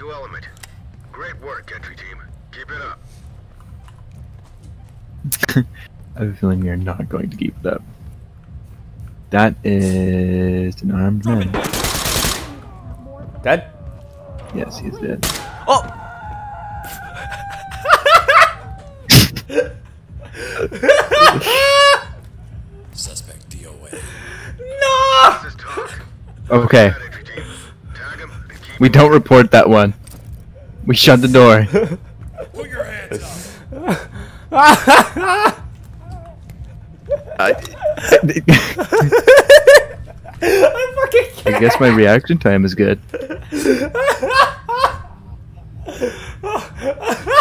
to Element. Great work, entry team. Keep it up. I have a feeling you're not going to keep it up. That is an armed man. Dead? Yes, he's dead. Oh! Suspect DOA. no! This is talk. Okay, we don't report that one. We shut the door. Put your hands up. I, I guess my reaction time is good.